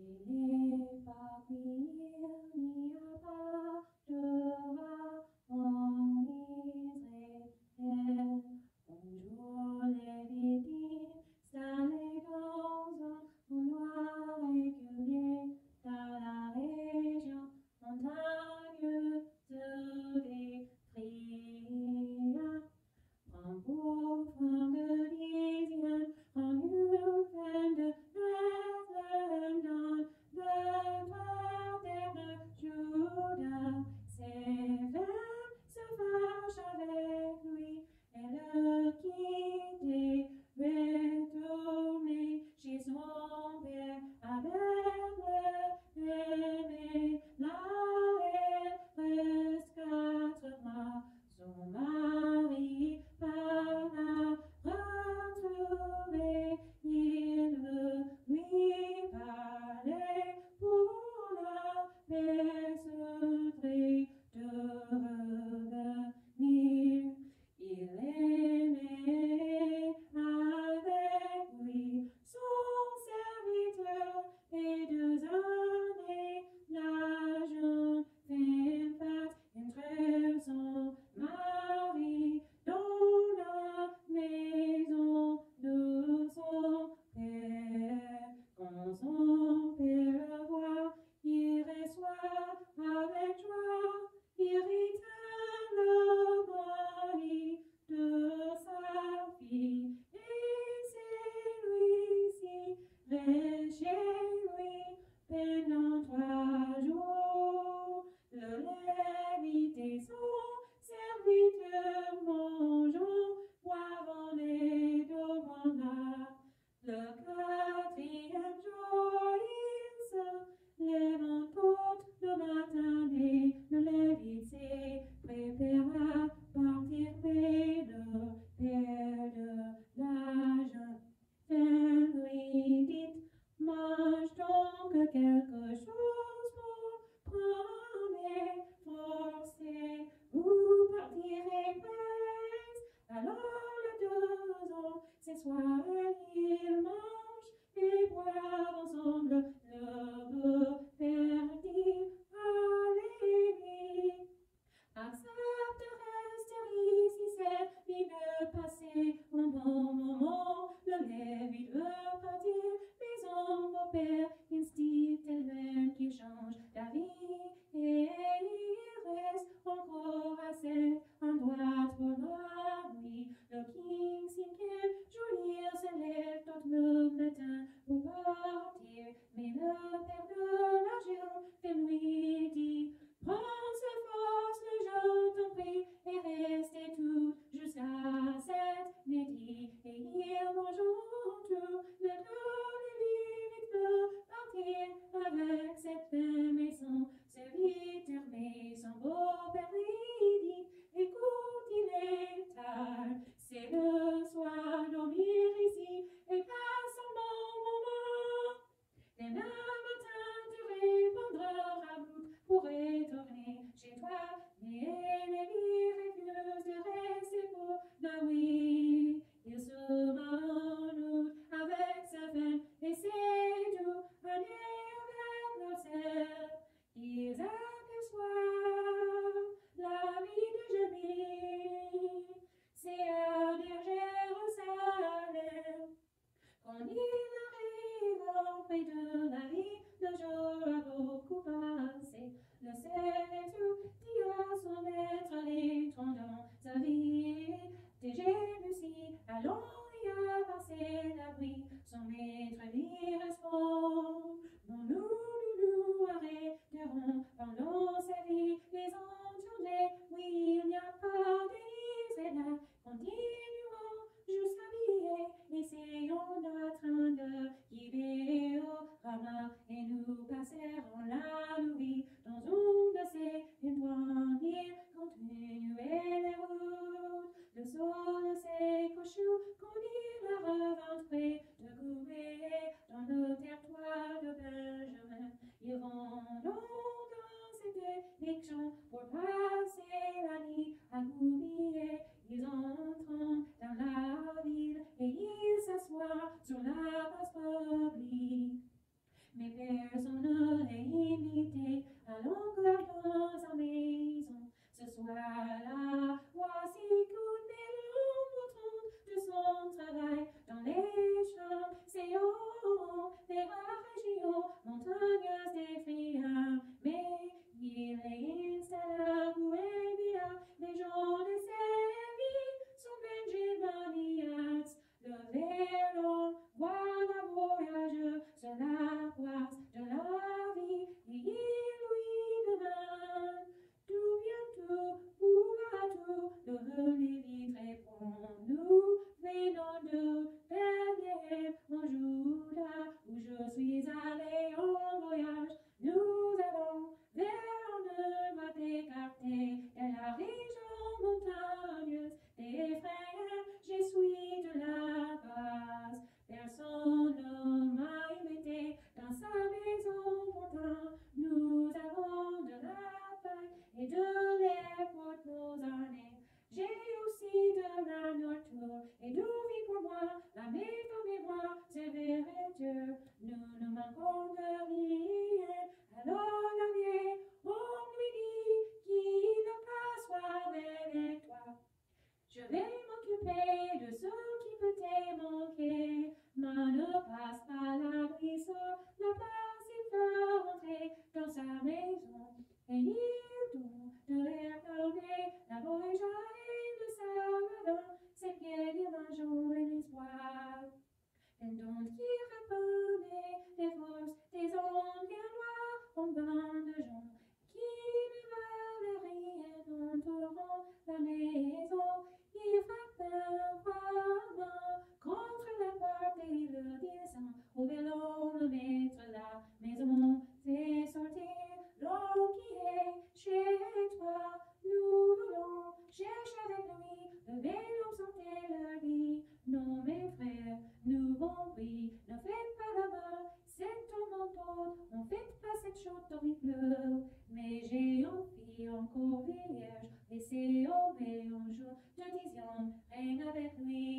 Ave me rentrer the golden chante horrible, mais j'ai envie encore vierge, laissez-en, mais un jour, je disais, règne avec lui.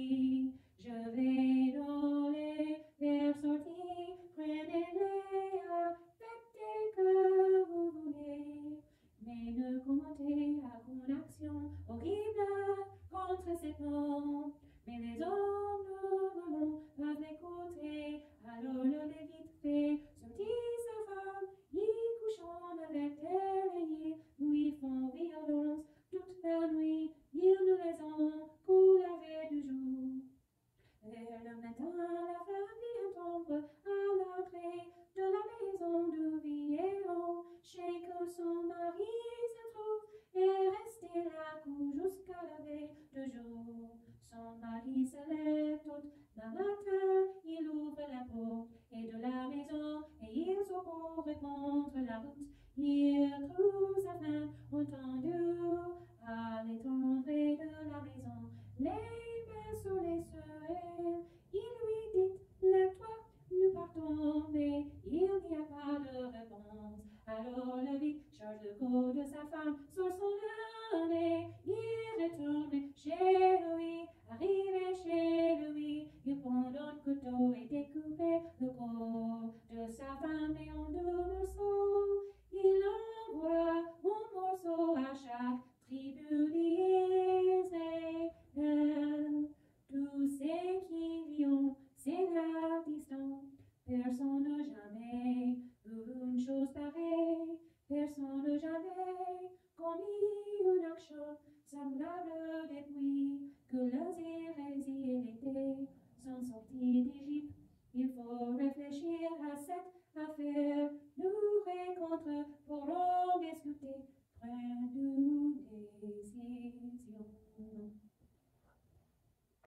semblables des puits que leurs hérésies étaient, sont sortis d'Égypte. Il faut réfléchir à cette affaire